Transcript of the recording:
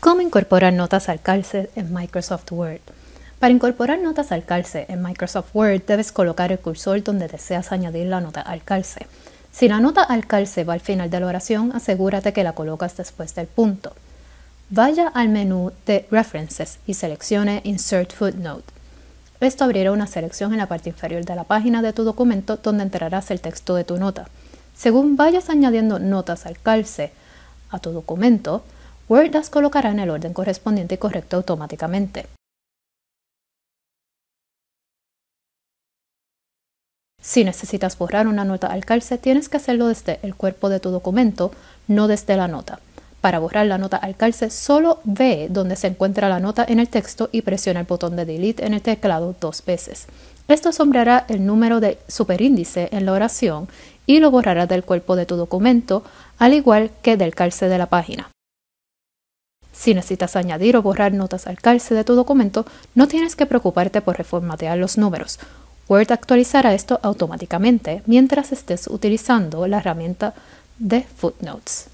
¿Cómo incorporar notas al calce en Microsoft Word? Para incorporar notas al calce en Microsoft Word debes colocar el cursor donde deseas añadir la nota al calce. Si la nota al calce va al final de la oración, asegúrate que la colocas después del punto. Vaya al menú de References y seleccione Insert Footnote. Esto abrirá una selección en la parte inferior de la página de tu documento donde entrarás el texto de tu nota. Según vayas añadiendo notas al calce a tu documento, Word las colocará en el orden correspondiente y correcto automáticamente. Si necesitas borrar una nota al calce, tienes que hacerlo desde el cuerpo de tu documento, no desde la nota. Para borrar la nota al calce, solo ve donde se encuentra la nota en el texto y presiona el botón de Delete en el teclado dos veces. Esto asombrará el número de superíndice en la oración y lo borrará del cuerpo de tu documento, al igual que del calce de la página. Si necesitas añadir o borrar notas al calce de tu documento, no tienes que preocuparte por reformatear los números. Word actualizará esto automáticamente mientras estés utilizando la herramienta de Footnotes.